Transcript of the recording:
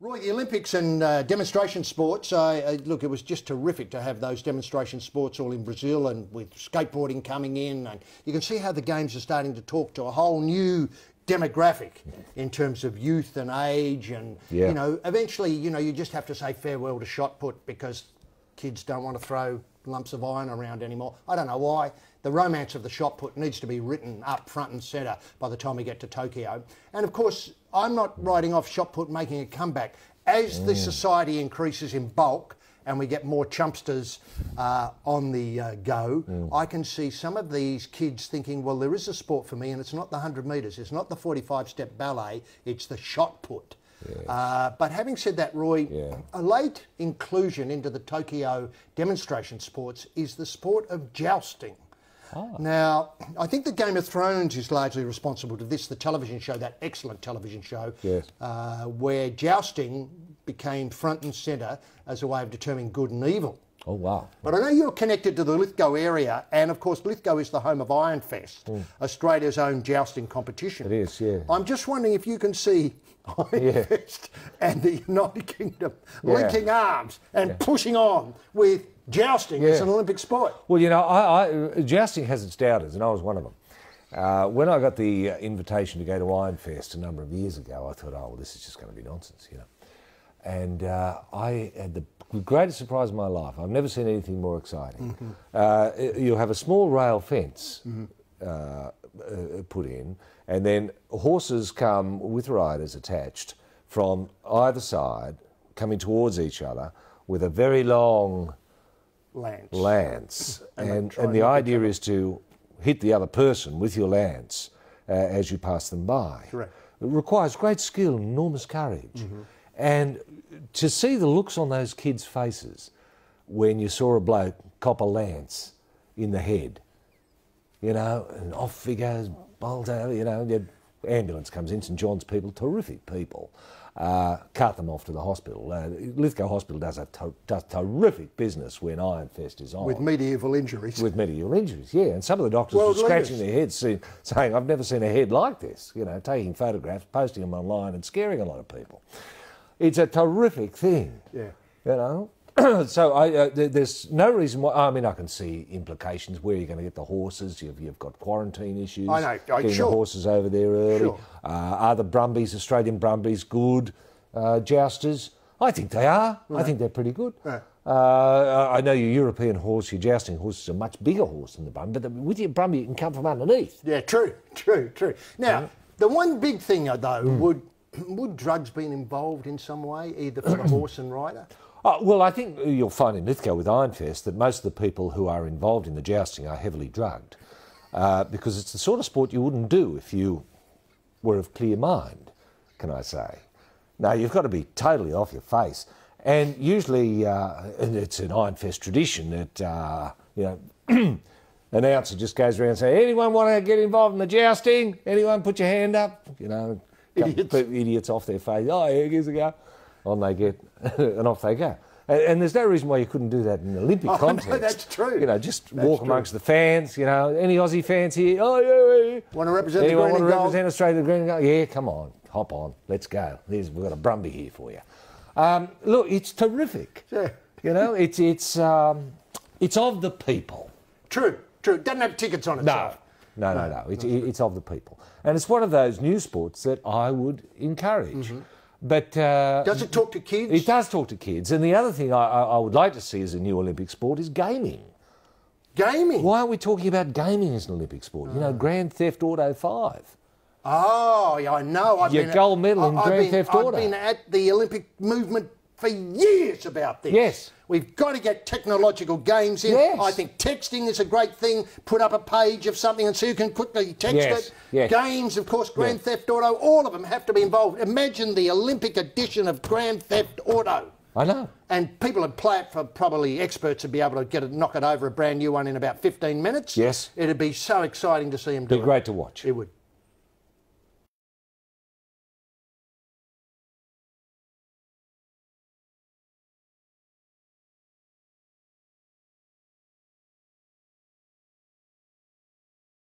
Roy, the Olympics and uh, demonstration sports, uh, look, it was just terrific to have those demonstration sports all in Brazil and with skateboarding coming in. And you can see how the games are starting to talk to a whole new demographic in terms of youth and age. And, Yeah. you know, eventually, you know, you just have to say farewell to shot put because kids don't want to throw lumps of iron around anymore. I don't know why. The romance of the shot put needs to be written up front and centre by the time we get to Tokyo. And of course, I'm not writing off shot put making a comeback. As the society increases in bulk and we get more chumpsters uh, on the uh, go, I can see some of these kids thinking, well, there is a sport for me and it's not the 100 metres, it's not the 45 step ballet, it's the shot put. Uh, but having said that, Roy, Yeah. a late inclusion into the Tokyo demonstration sports is the sport of jousting. Now, I think the Game of Thrones is largely responsible to this, the television show, that excellent television show, Yes. uh, where jousting became front and centre as a way of determining good and evil. Oh, wow. But I know you're connected to the Lithgow area, and of course, Lithgow is the home of Ironfest, Australia's own jousting competition. It is, yeah. I'm just wondering if you can see Iron Yeah. And the United Kingdom Yeah. linking arms and pushing on with jousting as an Olympic sport. Well, you know, I, I, jousting has its doubters, and I was one of them. Uh, when I got the uh, invitation to go to Ironfest a number of years ago, I thought, oh, well, this is just going to be nonsense, you know. And uh, I had the greatest surprise of my life. I've never seen anything more exciting. Uh, you'll have a small rail fence uh, uh, put in, and then horses come with riders attached from either side, coming towards each other with a very long Lance. lance, And and, and the idea is to hit the other person with your lance uh, as you pass them by. Correct. It requires great skill and enormous courage. And to see the looks on those kids' faces when you saw a bloke cop a lance in the head, you know, and off he goes, bolt out, you know, the ambulance comes in, St John's people, terrific people, uh, cart them off to the hospital. Uh, Lithgow Hospital does a to- does terrific business when Ironfest is on. With medieval injuries. With medieval injuries, yeah. And some of the doctors World were scratching their heads saying, I've never seen a head like this, you know, taking photographs, posting them online and scaring a lot of people. It's a terrific thing. Yeah. You know? so I, uh, there's no reason why. I mean, I can see implications where you're going to get the horses. You've, you've got quarantine issues. I know, I- Getting sure. the horses over there early. Sure. Uh, are the Brumbies, Australian Brumbies, good uh, jousters? I think they are. I think they're pretty good. Right. Uh, I know your European horse, your jousting horse is a much bigger horse than the Brumby, but the, with your Brumby, you can come from underneath. Yeah, true, true, true. Now, the one big thing, though, Hmm. would would drugs been involved in some way, either for the horse and rider? Uh, well, I think you'll find in Lithgow with Ironfest that most of the people who are involved in the jousting are heavily drugged uh, because it's the sort of sport you wouldn't do if you were of clear mind, can I say. Now, you've got to be totally off your face. And usually, uh, and it's an Ironfest tradition that, uh, you know, an announcer just goes around saying, anyone want to get involved in the jousting? Anyone put your hand up? You know, Idiots. of idiots off their face. Oh, yeah, here's a go. On they get, and off they go. And, and there's no reason why you couldn't do that in an Olympic Oh, no, that's true. You know, just That's walk true. amongst the fans. You know, any Aussie fans here? Oh, yeah, yeah. Want to represent the Anyone green want to represent Australia, the green and gold? Yeah, come on, hop on, let's go. There's, we've got a Brumby here for you. Um, look, it's terrific. Yeah. You know, it's it's um, it's of the people. True, true. Doesn't have tickets on it. No, so- no, no, no. It's, it's of the people, and it's one of those new sports that I would encourage. But uh, Does it talk to kids? it does talk to kids, and the other thing I, I, I would like to see as a new Olympic sport is gaming. Gaming. Why aren't we talking about gaming as an Olympic sport? You know, Grand Theft Auto Five. Oh, yeah, I know. I've Your been gold medal in I've Grand been- Theft Auto. I've been at the Olympic movement for years about this. Yes. We've got to get technological games in. Yes. I think texting is a great thing. Put up a page of something and so you can quickly text Yes, it. yes. Games, of course, Grand Yeah. Theft Auto, all of them have to be involved. Imagine the Olympic edition of Grand Theft Auto. I know. And people would play it for probably experts would be able to get it, knock it over a brand new one in about 15 minutes. Yes. It'd be so exciting to see them do Be it. great to watch. It would.